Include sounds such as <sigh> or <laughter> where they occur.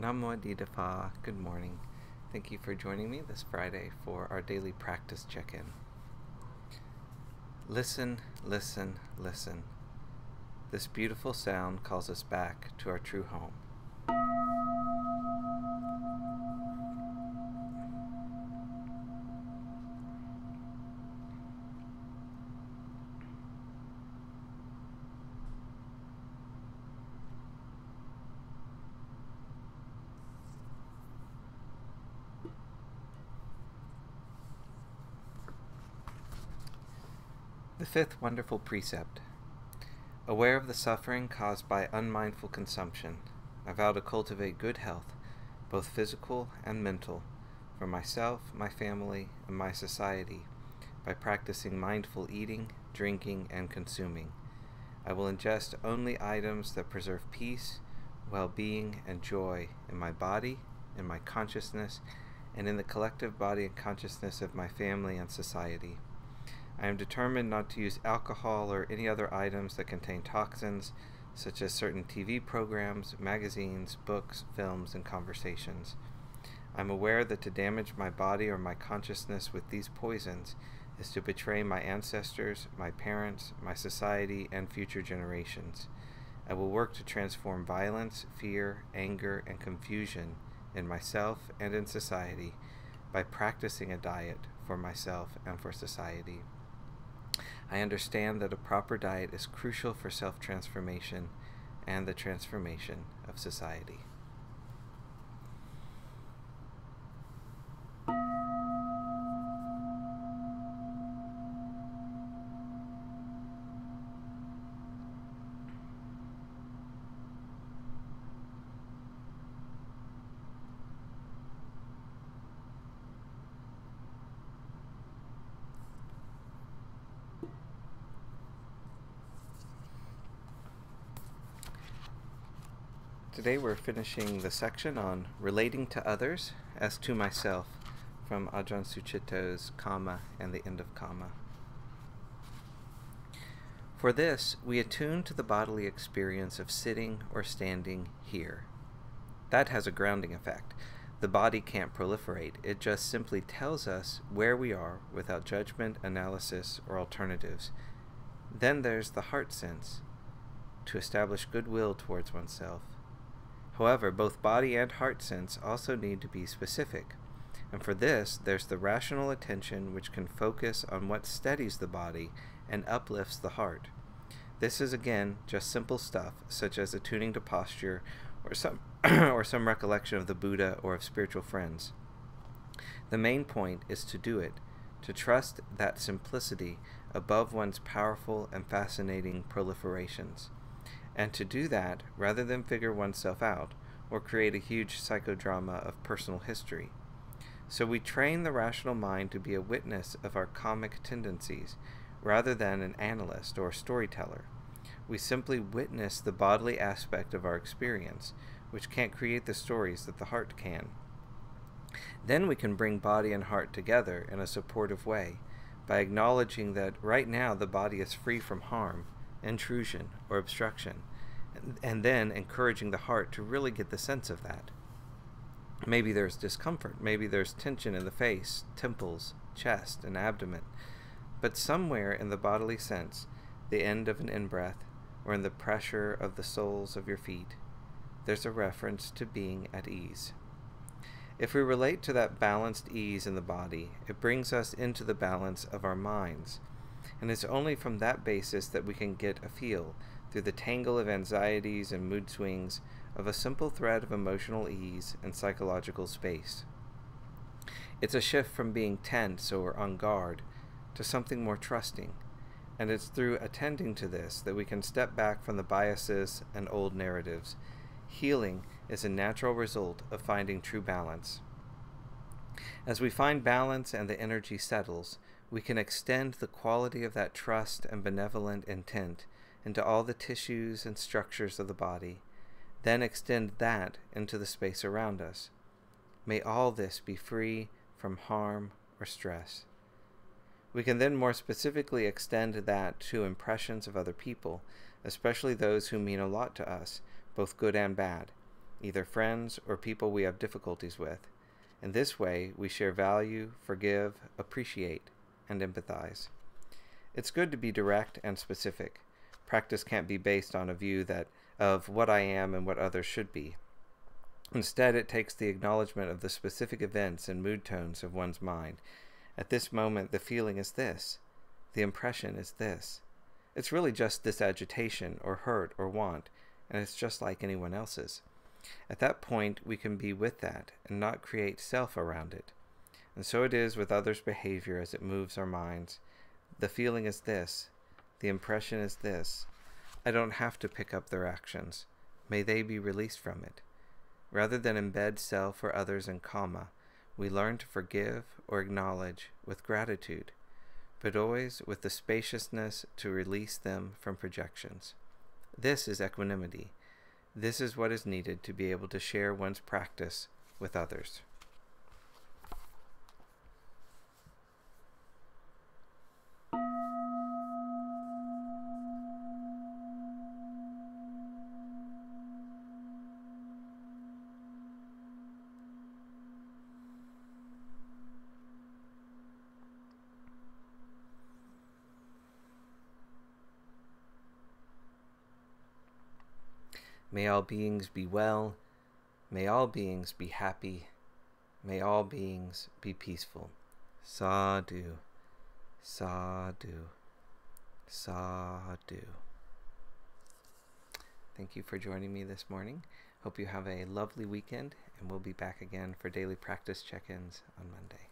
Namo Adida Fa. Good morning. Thank you for joining me this Friday for our daily practice check in. Listen, listen, listen. This beautiful sound calls us back to our true home. The fifth wonderful precept. Aware of the suffering caused by unmindful consumption, I vow to cultivate good health, both physical and mental, for myself, my family, and my society by practicing mindful eating, drinking, and consuming. I will ingest only items that preserve peace, well being, and joy in my body, in my consciousness, and in the collective body and consciousness of my family and society. I am determined not to use alcohol or any other items that contain toxins, such as certain TV programs, magazines, books, films, and conversations. I am aware that to damage my body or my consciousness with these poisons is to betray my ancestors, my parents, my society, and future generations. I will work to transform violence, fear, anger, and confusion in myself and in society by practicing a diet for myself and for society. I understand that a proper diet is crucial for self transformation and the transformation of society. Today we're finishing the section on relating to others as to myself from Ajahn Sucitto's Kamma and the End of Kamma. For this, we attune to the bodily experience of sitting or standing here. That has a grounding effect. The body can't proliferate, it just simply tells us where we are without judgment, analysis, or alternatives. Then there's the heart sense, to establish goodwill towards oneself However, both body and heart sense also need to be specific. And for this, there's the rational attention which can focus on what steadies the body and uplifts the heart. This is again just simple stuff, such as attuning to posture or some <clears throat> or some recollection of the Buddha or of spiritual friends. The main point is to do it, to trust that simplicity above one's powerful and fascinating proliferations and to do that rather than figure oneself out or create a huge psychodrama of personal history. So we train the rational mind to be a witness of our kammic tendencies rather than an analyst or storyteller. We simply witness the bodily aspect of our experience, which can't create the stories that the heart can. Then we can bring body and heart together in a supportive way by acknowledging that right now the body is free from harm intrusion, or obstruction, and then encouraging the heart to really get the sense of that. Maybe there's discomfort, maybe there's tension in the face, temples, chest, and abdomen, but somewhere in the bodily sense, the end of an in breath, or in the pressure of the soles of your feet, there's a reference to being at ease. If we relate to that balanced ease in the body, it brings us into the balance of our minds and it's only from that basis that we can get a feel, through the tangle of anxieties and mood swings, of a simple thread of emotional ease and psychological space. It's a shift from being tense or on guard to something more trusting, and it's through attending to this that we can step back from the biases and old narratives. Healing is a natural result of finding true balance. As we find balance and the energy settles, we can extend the quality of that trust and benevolent intent into all the tissues and structures of the body, then extend that into the space around us. May all this be free from harm or stress. We can then more specifically extend that to impressions of other people, especially those who mean a lot to us, both good and bad. either friends or people we have difficulties with. In this way, we share value, forgive, appreciate, and empathize. It's good to be direct and specific. Practice can't be based on a view that of what I am and what others should be. Instead, it takes the acknowledgement of the specific events and mood tones of one's mind. At this moment, the feeling is this. The impression is this. It's really just this agitation, or hurt, or want, and it's just like anyone else's. At that point, we can be with that and not create self around it. And so it is with others' behavior as it moves our minds. The feeling is this. The impression is this. I don't have to pick up their actions. May they be released from it. Rather than embed self or others in karma, we learn to forgive or acknowledge with gratitude, but always with the spaciousness to release them from projections. This is equanimity. This is what is needed to be able to share one's practice with others. May all beings be well. May all beings be happy. May all beings be peaceful. Sadhu. Sadhu. Sadhu. Thank you for joining me this morning. Hope you have a lovely weekend, and we'll be back again for daily practice check ins on Monday.